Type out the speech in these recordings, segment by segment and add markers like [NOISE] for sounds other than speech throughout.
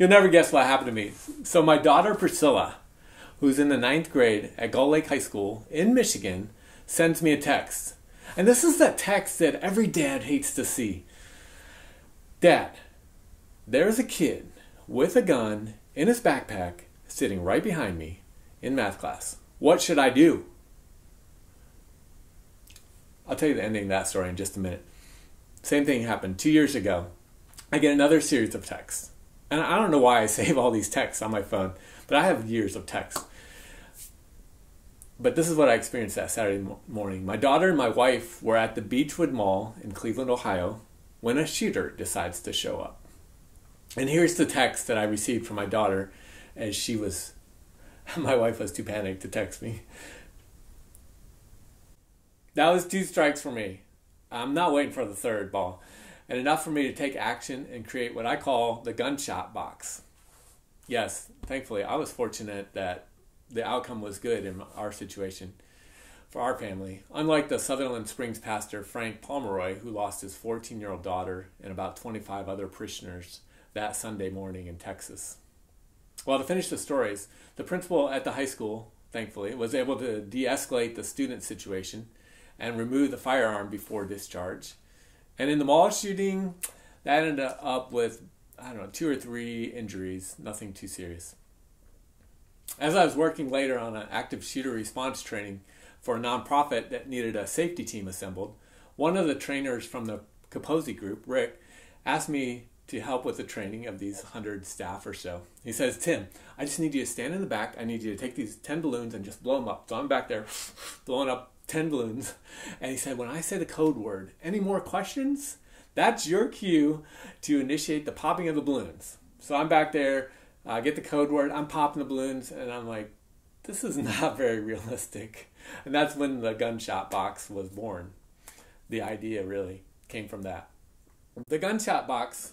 You'll never guess what happened to me. So, my daughter Priscilla, who's in the ninth grade at Gull Lake High School in Michigan, sends me a text. And this is that text that every dad hates to see. Dad, there's a kid with a gun in his backpack sitting right behind me in math class. What should I do? I'll tell you the ending of that story in just a minute. Same thing happened two years ago. I get another series of texts. And I don't know why I [LAUGHS] save all these texts on my phone, but I have years of texts. But this is what I experienced that Saturday morning. My daughter and my wife were at the Beachwood Mall in Cleveland, Ohio, when a shooter decides to show up. And here's the text that I received from my daughter as she was, [LAUGHS] my wife was too panicked to text me. That was two strikes for me. I'm not waiting for the third ball. And enough for me to take action and create what I call the gunshot box. Yes, thankfully, I was fortunate that the outcome was good in our situation for our family. Unlike the Sutherland Springs pastor Frank Pomeroy, who lost his 14 year old daughter and about 25 other parishioners that Sunday morning in Texas. Well, to finish the stories, the principal at the high school, thankfully, was able to de escalate the student situation and remove the firearm before discharge. And in the mall shooting, that ended up with, I don't know, two or three injuries, nothing too serious. As I was working later on an active shooter response training for a nonprofit that needed a safety team assembled, one of the trainers from the Capozzi group, Rick, asked me to help with the training of these 100 staff or so. He says, Tim, I just need you to stand in the back. I need you to take these 10 balloons and just blow them up. So I'm back there [LAUGHS] blowing up 10 balloons. And he said, when I say the code word, any more questions? That's your cue to initiate the popping of the balloons. So I'm back there, I get the code word, I'm popping the balloons, and I'm like, this is [LAUGHS] not very realistic. And that's when the gunshot box was born. The idea really came from that. The gunshot box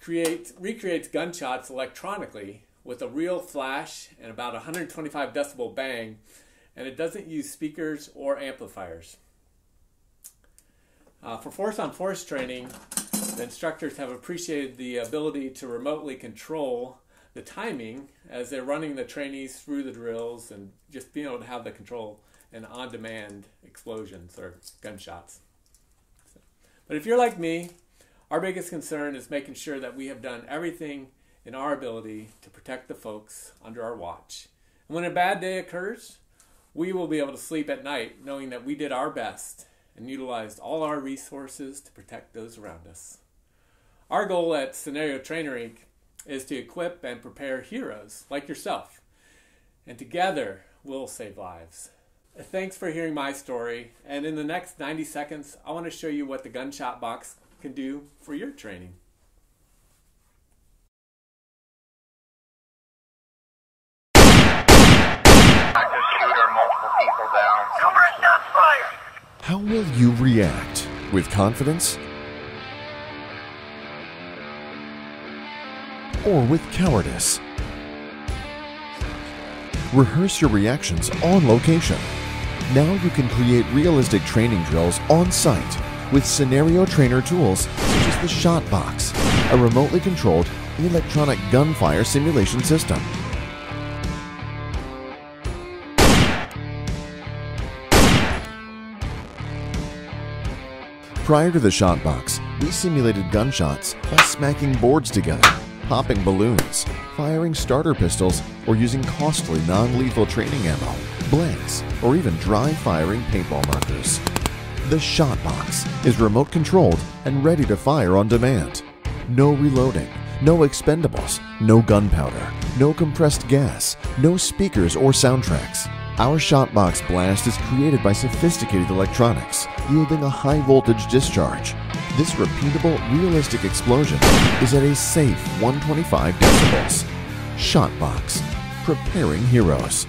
creates recreates gunshots electronically with a real flash and about 125 decibel bang, and it doesn't use speakers or amplifiers. Uh, for force on force training, the instructors have appreciated the ability to remotely control the timing as they're running the trainees through the drills and just being able to have the control and on demand explosions or gunshots. But if you're like me, our biggest concern is making sure that we have done everything in our ability to protect the folks under our watch. And when a bad day occurs, we will be able to sleep at night knowing that we did our best and utilized all our resources to protect those around us. Our goal at Scenario Trainer Inc. is to equip and prepare heroes like yourself, and together we'll save lives. Thanks for hearing my story, and in the next 90 seconds, I want to show you what the gunshot box can do for your training. How will you react? With confidence? Or with cowardice? Rehearse your reactions on location. Now you can create realistic training drills on site with scenario trainer tools such as the Shot Box, a remotely controlled electronic gunfire simulation system. Prior to the Shot Box, we simulated gunshots by smacking boards together, popping balloons, firing starter pistols, or using costly non-lethal training ammo, blanks, or even dry firing paintball markers. The Shot Box is remote controlled and ready to fire on demand. No reloading, no expendables, no gunpowder, no compressed gas, no speakers or soundtracks. Our Shotbox blast is created by sophisticated electronics, yielding a high voltage discharge. This repeatable, realistic explosion is at a safe 125 decibels. Shotbox, preparing heroes.